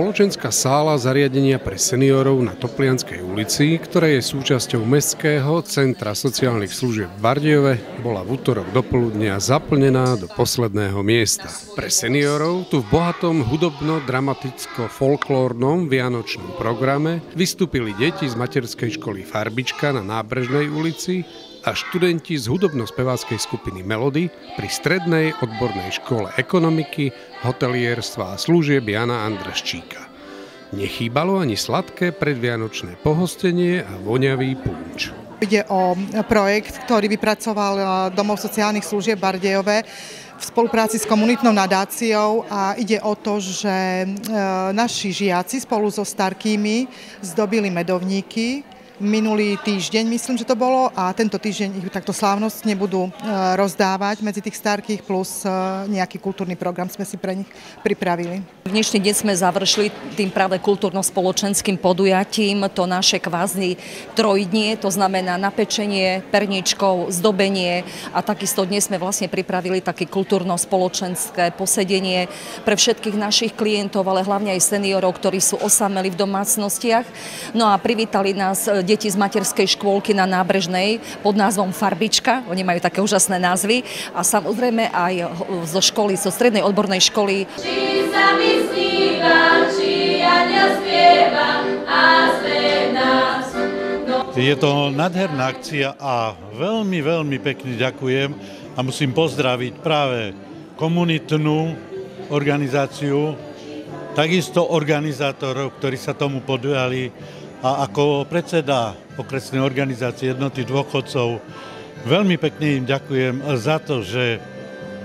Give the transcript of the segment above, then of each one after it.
spoločenská sála zariadenia pre seniorov na Toplianskej ulici, ktoré je súčasťou Mestského centra sociálnych služieb v Bardejove, bola v útorok do poludnia zaplnená do posledného miesta. Pre seniorov tu v bohatom hudobno-dramaticko-folklórnom vianočnom programe vystúpili deti z materskej školy Farbička na Nábrežnej ulici, a študenti z hudobno-speváckej skupiny Melody pri Strednej odbornej škole ekonomiky, hotelierstva a služieb Jana Andraščíka. Nechýbalo ani sladké predvianočné pohostenie a voňavý punč. Ide o projekt, ktorý vypracoval eh, Domov sociálnych služieb Bardejové v spolupráci s komunitnou nadáciou a ide o to, že eh, naši žiaci spolu so starkými zdobili medovníky, minulý týždeň, myslím, že to bolo, a tento týždeň ich takto slávnostne budú e, rozdávať medzi tých starkých, plus e, nejaký kultúrny program sme si pre nich pripravili. Dnešný deň sme završili tým práve kultúrno-spoločenským podujatím, to naše kvázni trojdnie, to znamená napečenie, perničkov, zdobenie a takisto dnes sme vlastne pripravili také kultúrno-spoločenské posedenie pre všetkých našich klientov, ale hlavne aj seniorov, ktorí sú osameli v domácnostiach. No a privítali nás deti z materskej škôlky na Nábrežnej pod názvom Farbička. Oni majú také úžasné názvy. A samozrejme aj zo školy, zo strednej odbornej školy. Či sa mi sníva, či ja a nás. No. Je to nádherná akcia a veľmi, veľmi pekne ďakujem a musím pozdraviť práve komunitnú organizáciu, takisto organizátorov, ktorí sa tomu podujali a ako predseda okresnej organizácie jednoty dôchodcov veľmi pekne im ďakujem za to, že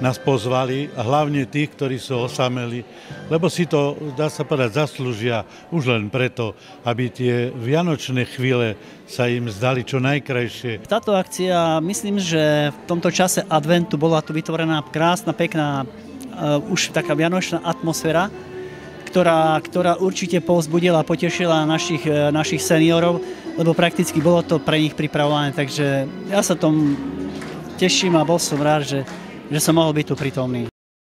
nás pozvali, hlavne tých, ktorí sú osameli, lebo si to, dá sa povedať, zaslúžia už len preto, aby tie vianočné chvíle sa im zdali čo najkrajšie. Táto akcia, myslím, že v tomto čase adventu bola tu vytvorená krásna, pekná, uh, už taká vianočná atmosféra, ktorá, ktorá určite povzbudila a potešila našich, e, našich seniorov, lebo prakticky bolo to pre nich pripravované, takže ja sa tom teším a bol som rád, že, že som mohol byť tu prítomný.